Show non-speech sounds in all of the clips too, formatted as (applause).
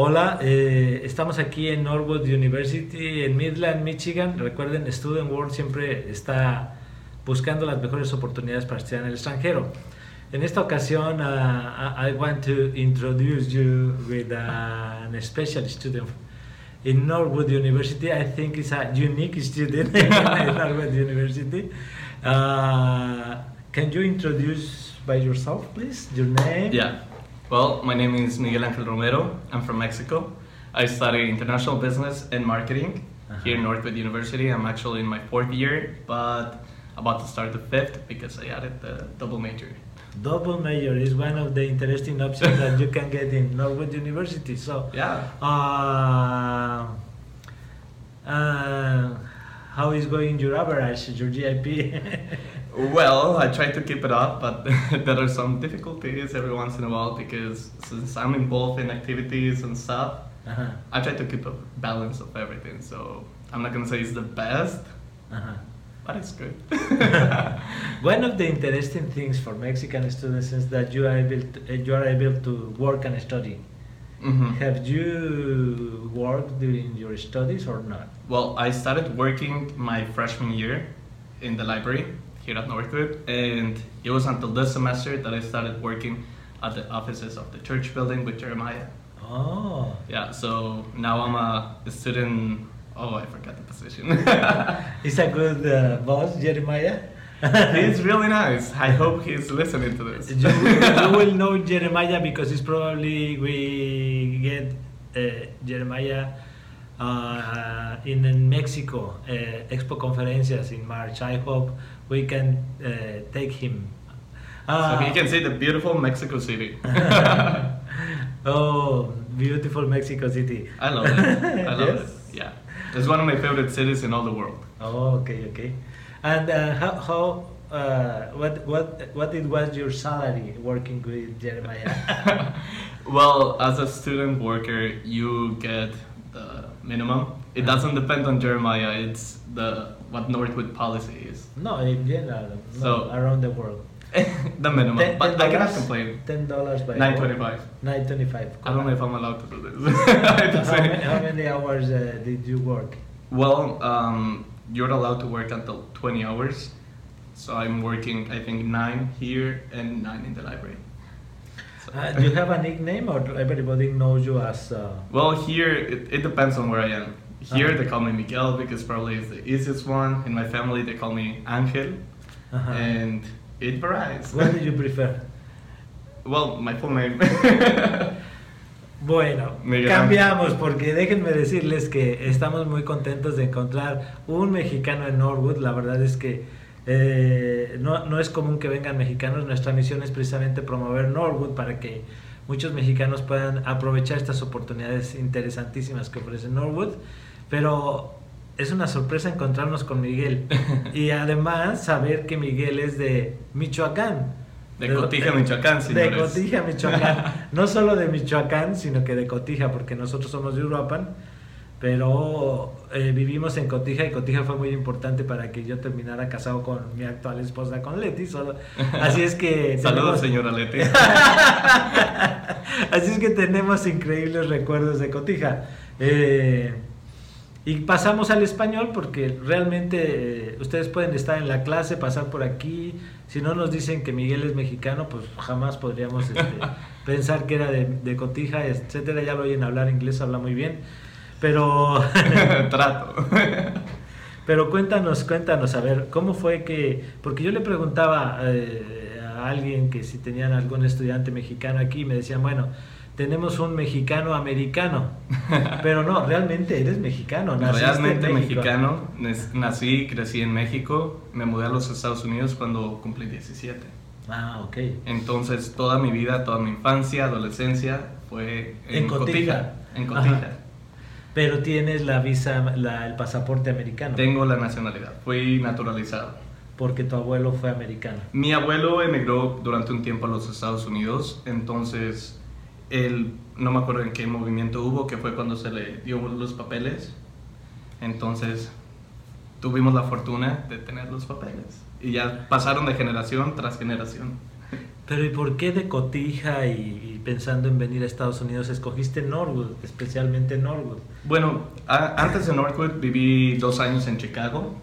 Hola, eh, estamos aquí en Norwood University en Midland, Michigan. Recuerden, Student World siempre está buscando las mejores oportunidades para estudiar en el extranjero. En esta ocasión, uh, I want to introduce you with a special student in Norwood University. I think it's a unique student (laughs) in Norwood University. Uh, can you introduce by yourself, please? Your name? Yeah. Well, my name is Miguel Angel Romero. I'm from Mexico. I study international business and marketing Uh-huh. here in Northwood University. I'm actually in my fourth year, but about to start the fifth because I added the double major. Double major is one of the interesting options that you can get in Norwood University. So, Yeah. uh, uh, how is going your average, your GIP? (laughs) Well, I try to keep it up, but (laughs) there are some difficulties every once in a while because since I'm involved in activities and stuff, uh-huh. I try to keep a balance of everything. So I'm not gonna say it's the best, Uh-huh. but it's good. (laughs) (laughs) One of the interesting things for Mexican students is that you are able to, you are able to work and study. Mhm. Have you worked during your studies or not? Well, I started working my freshman year in the library here at Northwood, and it was until this semester that I started working at the offices of the church building with Jeremiah. Oh, Yeah, so now I'm a student. Oh, I forgot the position. (laughs) he's a good uh, boss, Jeremiah. (laughs) he's really nice. I hope he's listening to this. you, you (laughs) will know Jeremiah because it's probably we get uh, Jeremiah uh, in, in Mexico uh, Expo Conferencias in March. I hope we can uh, take him. so Ah. he can see the beautiful Mexico City. (laughs) oh, beautiful Mexico City. I love it. I love Yes? it. Yeah, it's one of my favorite cities in all the world. Oh, okay, okay. And uh, how, how uh, what what what it was your salary working with Jeremiah? (laughs) well, as a student worker, you get the minimum. It doesn't depend on Jeremiah. It's the what Northwood policy is. no, in general, no, So- around the world. (laughs) the minimum, Ten- but ten I cannot complain. Ten dollars by Nine twenty-five. Nine twenty-five. I don't know if I'm allowed to do this. (laughs) (laughs) To how, many, how many hours uh, did you work? Well, um, you're allowed to work until 20 hours. So I'm working, I think, nine here and nine in the library. So- Uh, do you have a nickname, or everybody knows you as? Uh, Well, here it, it depends on where I am. Here Uh-huh. they call me Miguel because probably it's the easiest one. In my family they call me Angel, uh-huh. and it varies. what do you prefer? (laughs) well, my full name. (laughs) Bueno, Miguel cambiamos porque déjenme decirles que estamos muy contentos de encontrar un mexicano en Norwood. La verdad es que eh, no, no es común que vengan mexicanos. Nuestra misión es precisamente promover Norwood para que muchos mexicanos puedan aprovechar estas oportunidades interesantísimas que ofrece Norwood. Pero es una sorpresa encontrarnos con Miguel (laughs) y además saber que Miguel es de Michoacán. De Cotija, Michoacán, De señores. Cotija, Michoacán. (laughs) No solo de Michoacán, sino que de Cotija, porque nosotros somos de Uruapan, pero eh, vivimos en Cotija y Cotija fue muy importante para que yo terminara casado con mi actual esposa, con Leti. solo- Así es que... (laughs) Saludos, tenemos- señora Leti. Así es que tenemos increíbles recuerdos de Cotija. Eh, y pasamos al español porque realmente eh, ustedes pueden estar en la clase, pasar por aquí. Si no nos dicen que Miguel es mexicano, pues jamás podríamos este, (laughs) pensar que era de, de Cotija, etcétera. Ya lo oyen hablar inglés, habla muy bien. Pero, (laughs) Trato. (laughs) pero cuéntanos, cuéntanos, a ver, ¿cómo fue que...? Porque yo le preguntaba eh, a alguien que si tenían algún estudiante mexicano aquí, me decían, bueno, tenemos un mexicano americano. Pero no, realmente eres mexicano. en Realmente México. mexicano. Nací, crecí en México. Me mudé a los Estados Unidos cuando cumplí 17. Ah, ok. Entonces, toda mi vida, toda mi infancia, adolescencia fue en, En Cotija. En Cotija. Pero tienes la visa, la- el pasaporte americano. Tengo la nacionalidad. Fui naturalizado. Porque tu abuelo fue americano. Mi abuelo emigró durante un tiempo a los Estados Unidos. Entonces, él, no me acuerdo en qué movimiento hubo, que fue cuando se le dio los papeles. Entonces, tuvimos la fortuna de tener los papeles. Y ya pasaron de generación tras generación. Pero ¿y por qué de Cotija y, pensando en venir a Estados Unidos escogiste Norwood, especialmente Norwood? Bueno, antes de Norwood viví dos años en Chicago,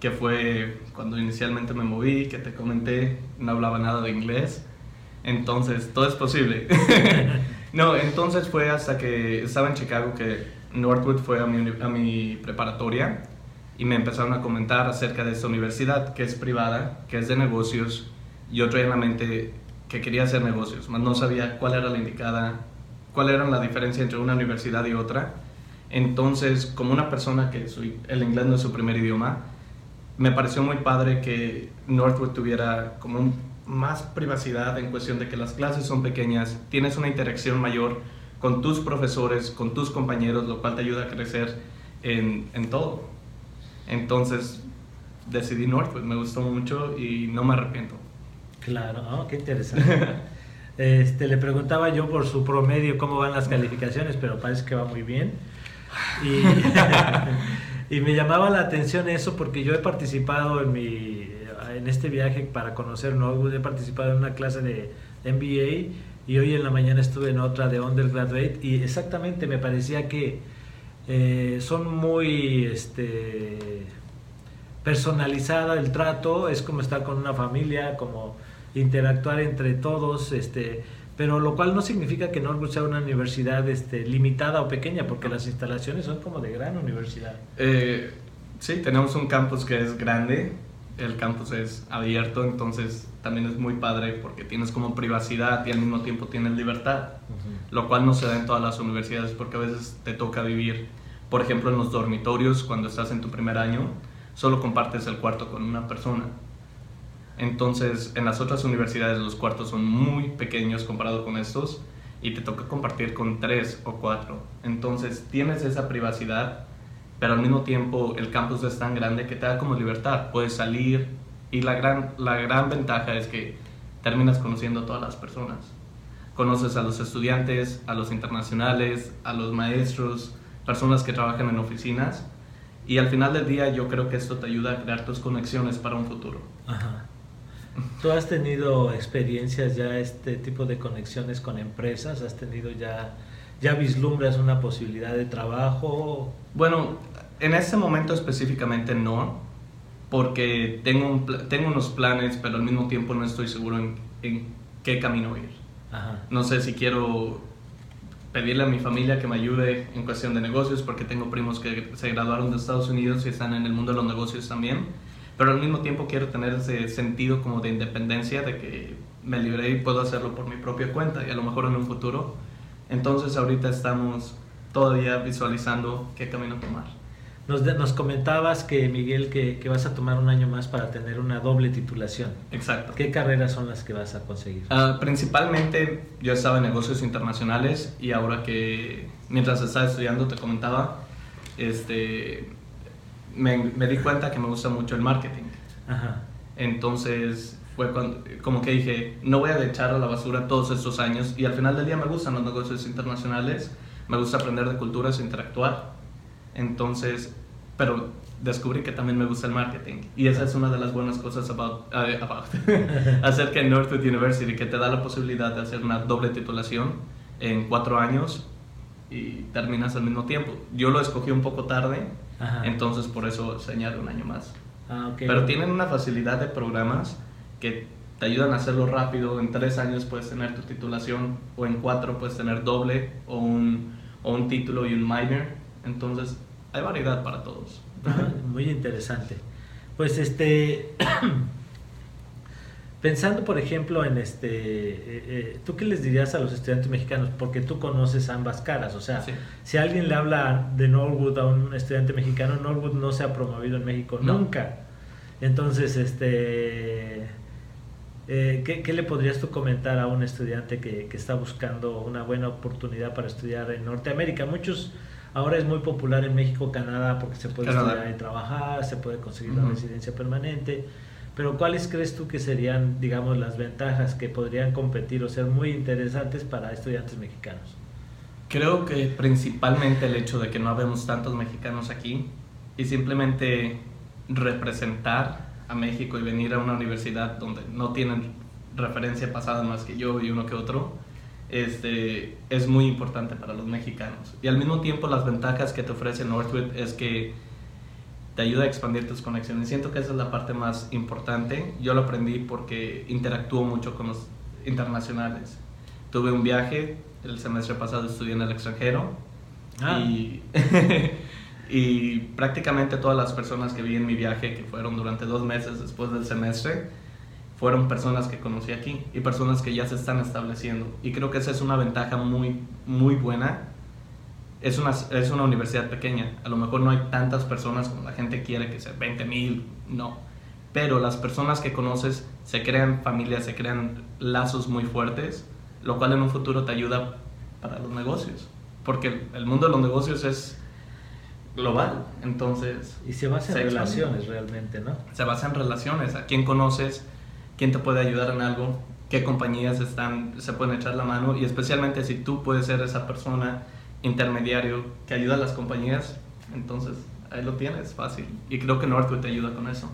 que fue cuando inicialmente me moví, que te comenté, no hablaba nada de inglés, entonces todo es posible. (laughs) no, entonces fue hasta que estaba en Chicago que Northwood fue a mi, a mi preparatoria y me empezaron a comentar acerca de esta universidad que es privada, que es de negocios yo traía en la mente que quería hacer negocios, mas no sabía cuál era la indicada, cuál era la diferencia entre una universidad y otra. Entonces, como una persona que soy, el inglés no es su primer idioma, me pareció muy padre que Northwood tuviera como más privacidad en cuestión de que las clases son pequeñas, tienes una interacción mayor con tus profesores, con tus compañeros, lo cual te ayuda a crecer en, en todo. Entonces decidí Northwood, me gustó mucho y no me arrepiento. Claro, oh, qué interesante. (laughs) Este, le preguntaba yo por su promedio cómo van las calificaciones, pero parece que va muy bien. Y, (laughs) (laughs) me llamaba la atención eso porque yo he participado en, mi, en este viaje para conocer Norwood, he participado en una clase de MBA y hoy en la mañana estuve en otra de undergraduate y exactamente me parecía que eh, son muy este, personalizada el trato, es como estar con una familia, como interactuar entre todos, este, pero lo cual no significa que Norwood sea una universidad este, limitada o pequeña, porque las instalaciones son como de gran universidad. Eh, sí, tenemos un campus que es grande, el campus es abierto, entonces también es muy padre porque tienes como privacidad y al mismo tiempo tienes libertad, lo cual no se da en todas las universidades porque a veces te toca vivir, por ejemplo, en los dormitorios cuando estás en tu primer año, solo compartes el cuarto con una persona entonces, en las otras universidades los cuartos son muy pequeños comparado con estos y te toca compartir con tres o cuatro. Entonces, tienes esa privacidad, pero al mismo tiempo el campus es tan grande que te da como libertad. Puedes salir y la gran, la gran ventaja es que terminas conociendo a todas las personas. Conoces a los estudiantes, a los internacionales, a los maestros, personas que trabajan en oficinas y al final del día yo creo que esto te ayuda a crear tus conexiones para un futuro. Ajá. ¿Tú has tenido experiencias ya este tipo de conexiones con empresas? ¿Has tenido ya, ya vislumbras una posibilidad de trabajo? Bueno, en este momento específicamente no, porque tengo, tengo unos planes, pero al mismo tiempo no estoy seguro en, en qué camino ir. No sé si quiero pedirle a mi familia que me ayude en cuestión de negocios, porque tengo primos que se graduaron de Estados Unidos y están en el mundo de los negocios también pero al mismo tiempo quiero tener ese sentido como de independencia, de que me libré y puedo hacerlo por mi propia cuenta y a lo mejor en un futuro. Entonces ahorita estamos todavía visualizando qué camino tomar. Nos, nos comentabas que, Miguel, que, que, vas a tomar un año más para tener una doble titulación. Exacto. ¿Qué carreras son las que vas a conseguir? Uh, principalmente yo estaba en negocios internacionales y ahora que mientras estaba estudiando te comentaba, este, me, me, di cuenta que me gusta mucho el marketing. Ajá. Entonces fue cuando, como que dije, no voy a echar a la basura todos estos años y al final del día me gustan los negocios internacionales, me gusta aprender de culturas, interactuar. Entonces, pero descubrí que también me gusta el marketing y esa es una de las buenas cosas about, uh, about (laughs) acerca de Northwood University, que te da la posibilidad de hacer una doble titulación en cuatro años y terminas al mismo tiempo. Yo lo escogí un poco tarde, entonces por eso se añade un año más. Ah, Pero tienen una facilidad de programas que te ayudan a hacerlo rápido. En tres años puedes tener tu titulación o en cuatro puedes tener doble o un, o un título y un minor. Entonces hay variedad para todos. muy interesante. Pues este... (clears throat) Pensando, por ejemplo, en este, eh, eh, ¿tú qué les dirías a los estudiantes mexicanos? Porque tú conoces ambas caras, o sea, si alguien le habla de Norwood a un estudiante mexicano, Norwood no se ha promovido en México nunca. Entonces, este, eh, ¿qué, le podrías tú comentar a un estudiante que, está buscando una buena oportunidad para estudiar en Norteamérica? Muchos, ahora es muy popular en México, Canadá, porque se puede estudiar y trabajar, se puede conseguir la residencia permanente. Pero ¿cuáles crees tú que serían, digamos, las ventajas que podrían competir o ser muy interesantes para estudiantes mexicanos? Creo que principalmente el hecho de que no habemos tantos mexicanos aquí y simplemente representar a México y venir a una universidad donde no tienen referencia pasada más que yo y uno que otro, este, es muy importante para los mexicanos. Y al mismo tiempo las ventajas que te ofrece Northwood es que te ayuda a expandir tus conexiones. Siento que esa es la parte más importante. Yo lo aprendí porque interactúo mucho con los internacionales. Tuve un viaje, el semestre pasado estudié en el extranjero Ah. y, (laughs) y prácticamente todas las personas que vi en mi viaje, que fueron durante dos meses después del semestre, fueron personas que conocí aquí y personas que ya se están estableciendo. Y creo que esa es una ventaja muy, muy buena. Es una, es una universidad pequeña, a lo mejor no hay tantas personas como la gente quiere que sea 20 mil, no. Pero las personas que conoces se crean familias, se crean lazos muy fuertes, lo cual en un futuro te ayuda para los negocios. Porque el mundo de los negocios es global, entonces Y se basa en Se relaciones realmente, ¿no? se basa en relaciones, a quién conoces, quién te puede ayudar en algo, qué compañías están, se pueden echar la mano y especialmente si tú puedes ser esa persona intermediario que ayuda a las compañías, entonces ahí lo tienes, fácil. Y creo que Northwood te ayuda con eso.